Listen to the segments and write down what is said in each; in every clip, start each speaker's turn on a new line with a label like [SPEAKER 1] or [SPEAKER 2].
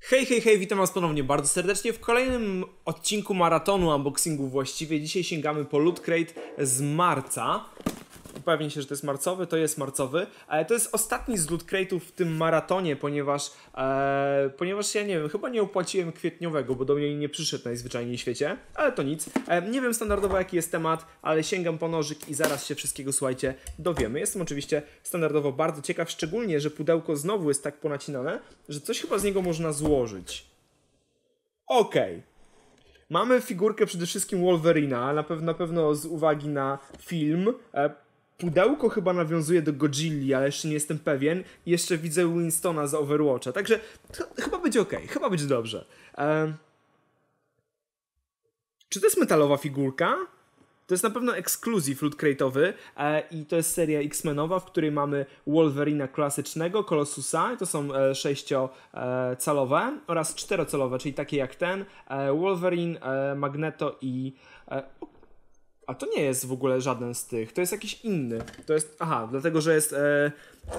[SPEAKER 1] Hej, hej, hej, witam was ponownie bardzo serdecznie w kolejnym odcinku maratonu unboxingu właściwie. Dzisiaj sięgamy po Loot Crate z marca. Upewnij się, że to jest marcowy, to jest marcowy. Ale to jest ostatni z Loot w tym maratonie, ponieważ, e, ponieważ ja nie wiem, chyba nie opłaciłem kwietniowego, bo do mnie nie przyszedł najzwyczajniej w świecie, ale to nic. E, nie wiem standardowo jaki jest temat, ale sięgam po nożyk i zaraz się wszystkiego, słuchajcie, dowiemy. Jestem oczywiście standardowo bardzo ciekaw, szczególnie, że pudełko znowu jest tak ponacinane, że coś chyba z niego można złożyć. Okej. Mamy figurkę przede wszystkim Wolverina, na, na pewno z uwagi na film. E, pudełko chyba nawiązuje do Godzilli, ale jeszcze nie jestem pewien. Jeszcze widzę Winstona z Overwatcha, także ch chyba będzie ok, chyba będzie dobrze. E, czy to jest metalowa figurka? To jest na pewno ekskluzyw Loot Crate'owy e, i to jest seria X-Menowa, w której mamy Wolverina klasycznego, Colossusa, to są e, 6-calowe oraz 4-calowe, czyli takie jak ten, e, Wolverine, e, Magneto i... A to nie jest w ogóle żaden z tych, to jest jakiś inny. To jest, aha, dlatego, że jest e,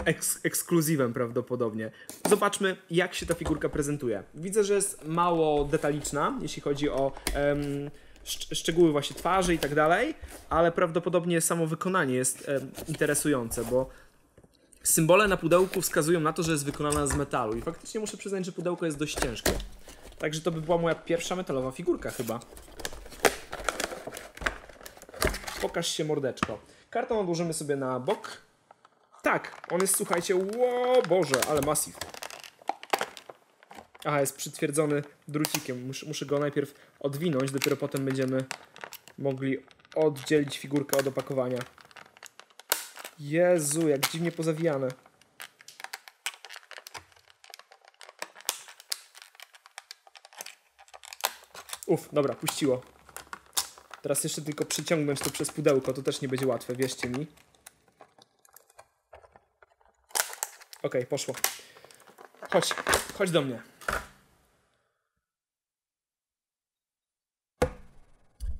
[SPEAKER 1] eks, ekskluzywem prawdopodobnie. Zobaczmy, jak się ta figurka prezentuje. Widzę, że jest mało detaliczna, jeśli chodzi o em, szcz- szczegóły właśnie twarzy i tak dalej, ale prawdopodobnie samo wykonanie jest em, interesujące, bo symbole na pudełku wskazują na to, że jest wykonana z metalu i faktycznie muszę przyznać, że pudełko jest dość ciężkie. Także to by była moja pierwsza metalowa figurka chyba. Pokaż się mordeczko. Kartą odłożymy sobie na bok. Tak, on jest, słuchajcie, ło Boże, ale masyw. Aha, jest przytwierdzony drucikiem. Muszę, muszę go najpierw odwinąć, dopiero potem będziemy mogli oddzielić figurkę od opakowania. Jezu, jak dziwnie pozawijane. Uf, dobra, puściło. Teraz jeszcze tylko przyciągnąć to przez pudełko, to też nie będzie łatwe, wierzcie mi. Okej, poszło. Chodź, chodź do mnie.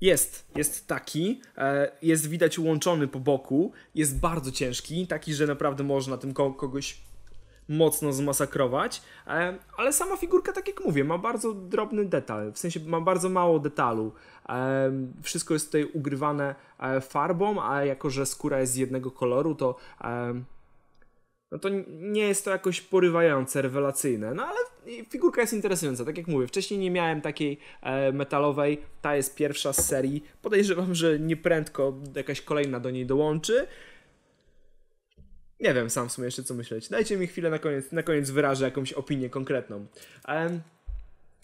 [SPEAKER 1] Jest, jest taki, e, jest widać łączony po boku, jest bardzo ciężki, taki, że naprawdę można tym ko- kogoś mocno zmasakrować, e, ale sama figurka, tak jak mówię, ma bardzo drobny detal, w sensie ma bardzo mało detalu. E, Wszystko jest tutaj ugrywane e, farbą, a jako, że skóra jest z jednego koloru, to no to nie jest to jakoś porywające, rewelacyjne, no ale figurka jest interesująca, tak jak mówię, wcześniej nie miałem takiej metalowej, ta jest pierwsza z serii, podejrzewam, że nieprędko jakaś kolejna do niej dołączy, nie wiem sam w sumie jeszcze co myśleć. Dajcie mi chwilę na koniec, na koniec wyrażę jakąś opinię konkretną. Um,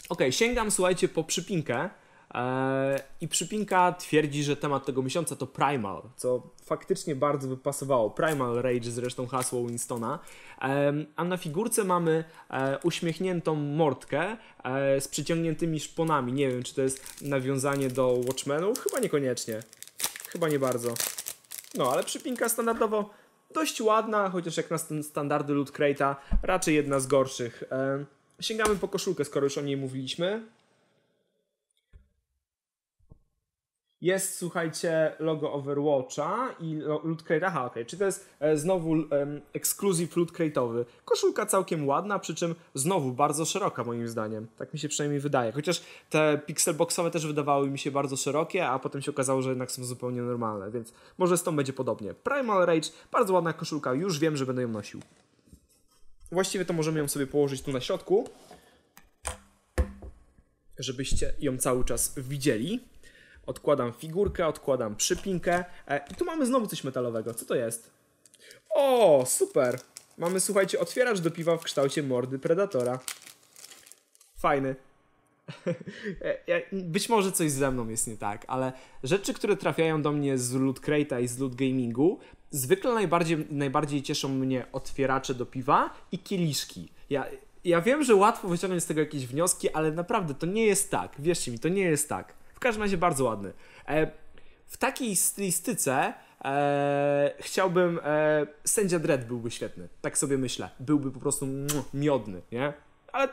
[SPEAKER 1] Okej, sięgam, słuchajcie, po przypinkę. e, I przypinka twierdzi, że temat tego miesiąca to Primal, co faktycznie bardzo by pasowało. Primal Rage zresztą hasło Winstona. A na figurce mamy e, uśmiechniętą mordkę e, z przyciągniętymi szponami. Nie wiem, czy to jest nawiązanie do Watchmenów? Chyba niekoniecznie. Chyba nie bardzo. No, ale przypinka standardowo dość ładna, chociaż jak na stan- standardy Loot Crate'a, raczej jedna z gorszych. E, sięgamy po koszulkę, skoro już o niej mówiliśmy. Jest, słuchajcie, logo Overwatcha i lo- Loot Crate. Aha, okej, czy to jest e, znowu em, ekskluzyw Loot Crate'owy. Koszulka całkiem ładna, przy czym znowu bardzo szeroka moim zdaniem. Tak mi się przynajmniej wydaje. Chociaż te pixelboxowe też wydawały mi się bardzo szerokie, a potem się okazało, że jednak są zupełnie normalne, więc może z tą będzie podobnie. Primal Rage, bardzo ładna koszulka, już wiem, że będę ją nosił. Właściwie to możemy ją sobie położyć tu na środku, żebyście ją cały czas widzieli. Odkładam figurkę, odkładam przypinkę. E, I tu mamy znowu coś metalowego. Co to jest? O, super! Mamy, słuchajcie, otwieracz do piwa w kształcie mordy Predatora. Fajny. E, Być może coś ze mną jest nie tak, ale rzeczy, które trafiają do mnie z Loot Crate'a i z Loot Gamingu, zwykle najbardziej, najbardziej cieszą mnie otwieracze do piwa i kieliszki. Ja, ja wiem, że łatwo wyciągnąć z tego jakieś wnioski, ale naprawdę to nie jest tak. Wierzcie mi, to nie jest tak. W każdym razie bardzo ładny. E, w takiej stylistyce e, chciałbym. E, sędzia Dredd byłby świetny. Tak sobie myślę. Byłby po prostu miodny, nie? Ale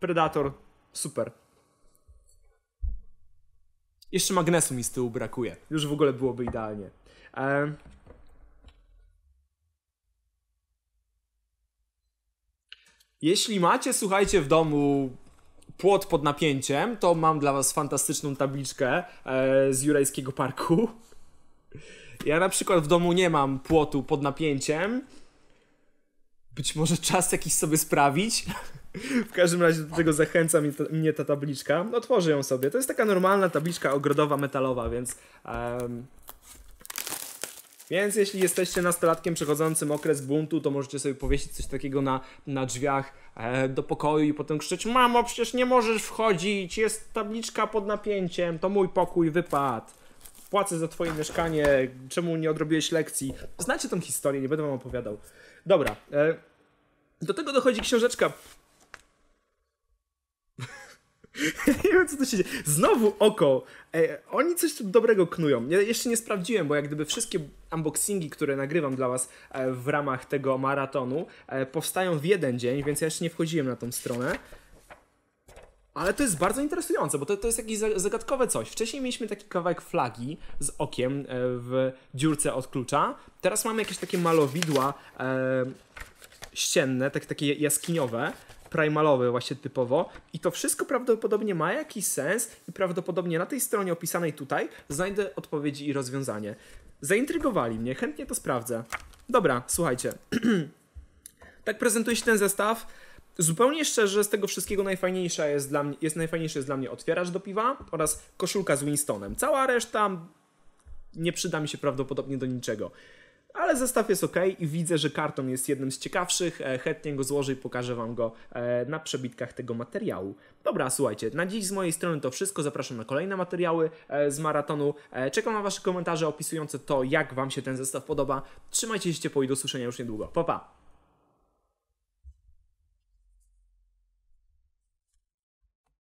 [SPEAKER 1] Predator super. Jeszcze magnesu mi z tyłu brakuje. Już w ogóle byłoby idealnie. E, Jeśli macie, słuchajcie, w domu płot pod napięciem, to mam dla was fantastyczną tabliczkę e, z Jurajskiego Parku. Ja na przykład w domu nie mam płotu pod napięciem. Być może czas jakiś sobie sprawić. W każdym razie do tego zachęca mnie ta, mnie ta tabliczka. Otworzę ją sobie. To jest taka normalna tabliczka ogrodowa, metalowa, więc... em, więc jeśli jesteście nastolatkiem przechodzącym okres buntu, to możecie sobie powiesić coś takiego na, na drzwiach e, do pokoju i potem krzyczeć Mamo, przecież nie możesz wchodzić, jest tabliczka pod napięciem, to mój pokój, wypadł. Płacę za twoje mieszkanie, czemu nie odrobiłeś lekcji? Znacie tą historię, nie będę wam opowiadał. Dobra, e, do tego dochodzi książeczka nie wiem, co tu się dzieje. Znowu oko. E, oni coś tu dobrego knują. Ja jeszcze nie sprawdziłem, bo jak gdyby wszystkie unboxingi, które nagrywam dla Was e, w ramach tego maratonu, e, powstają w jeden dzień, więc ja jeszcze nie wchodziłem na tą stronę. Ale to jest bardzo interesujące, bo to, to jest jakieś za- zagadkowe coś. Wcześniej mieliśmy taki kawałek flagi z okiem w dziurce od klucza. Teraz mamy jakieś takie malowidła e, ścienne, tak, takie jaskiniowe, primalowe właśnie typowo. I to wszystko prawdopodobnie ma jakiś sens i prawdopodobnie na tej stronie opisanej tutaj znajdę odpowiedzi i rozwiązanie. Zaintrygowali mnie, chętnie to sprawdzę. Dobra, słuchajcie. tak prezentuje się ten zestaw. Zupełnie szczerze, z tego wszystkiego najfajniejsza jest dla mnie, jest najfajniejszy jest dla mnie otwieracz do piwa oraz koszulka z Winstonem. Cała reszta nie przyda mi się prawdopodobnie do niczego. Ale zestaw jest ok i widzę, że karton jest jednym z ciekawszych. E, Chętnie go złożę i pokażę Wam go e, na przebitkach tego materiału. Dobra, słuchajcie, na dziś z mojej strony to wszystko. Zapraszam na kolejne materiały e, z maratonu. Czekam na Wasze komentarze opisujące to, jak Wam się ten zestaw podoba. Trzymajcie się ciepło i do usłyszenia już niedługo. Pa, pa!